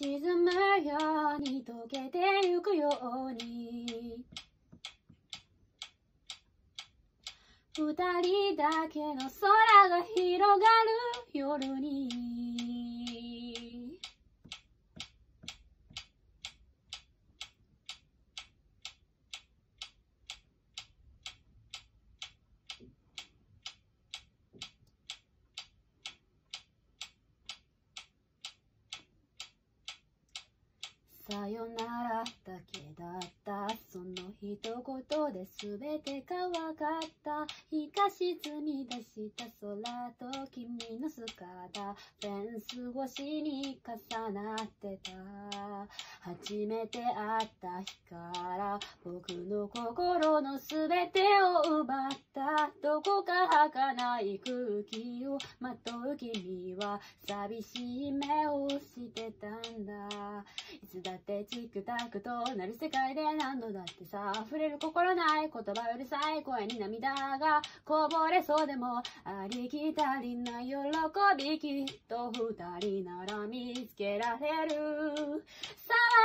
沈むように溶けてゆくように。二人だけの空が広がる夜に。さよならだけだっ一言で全てが分かった。日が沈み出した空と君の姿。フェンス越しに重なってた。初めて会った日から僕の心の全てを奪った。どこか儚い空気をまとう君は寂しい目をしてたんだ。いつだってチクタクとなる世界で何度だってさ。溢れる心ない言葉うるさい声に涙がこぼれそうでもありきたりな喜びきっと二人なら見つけられる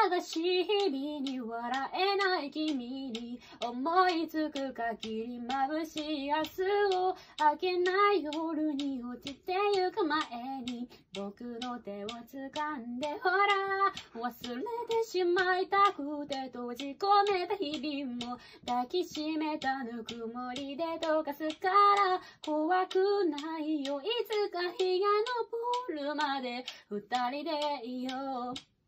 騒がしい日々に笑えない君に思いつく限り眩しい明日を明けない夜に落ちてゆく前に僕の手を掴んでほら忘れてしまいたくて閉じ込めた日々も抱きしめたぬくもりで溶かすから怖くないよ。いつか日が昇るまで二人でいよう。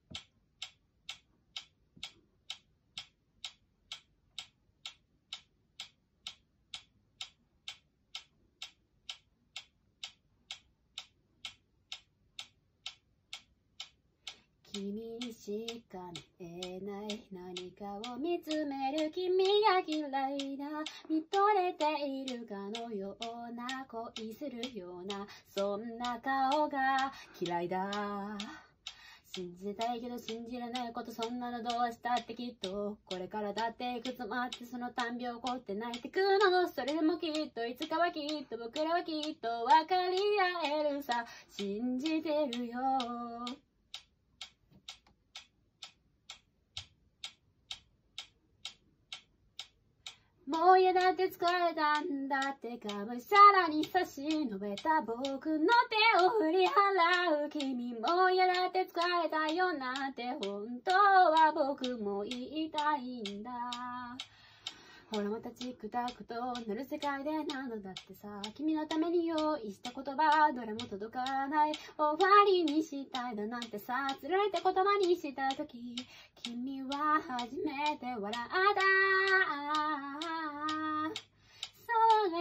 君にしか見え。ない何かを見つめる君が嫌いだ。見とれているかのような恋するような。そんな顔が嫌いだ。信じたいけど信じられないことそんなのどうしたってきっと。これからだっていくつもあってその短病怒って泣いてくの。それでもきっといつかはきっと僕らはきっと分かり合えるさ。信じてるよ。もう嫌だって疲れたんだってかむしゃらに差し伸べた僕の手を振り払う君も嫌だって疲れたよなんて本当は僕も言いたいんだ。ほらまたチクタクとなる世界で何度だってさ君のために用意した言葉どれも届かない。終わりにしたいだなんてさつられて言葉にした時君は初めて笑った。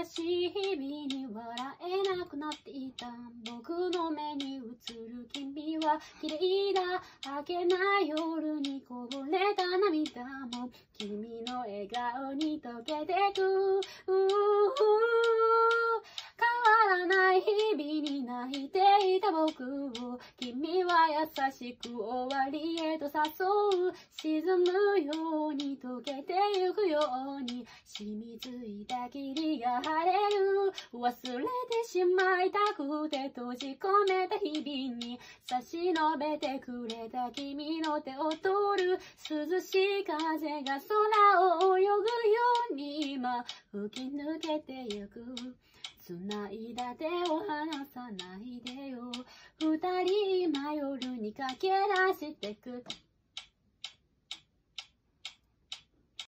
しい日々に笑えなくなっていた僕の目に映る君は綺麗だ明けない夜にこぼれた涙も君の笑顔に溶けてく。変わらない日々に泣いていた僕を君は優しく終わりへと誘う。沈むように溶けてように染みついた霧が晴れる忘れてしまいたくて閉じ込めた日々に差し伸べてくれた君の手を取る涼しい風が空を泳ぐように今吹き抜けてゆく繋いだ手を離さないでよ二人今夜に駆け出してく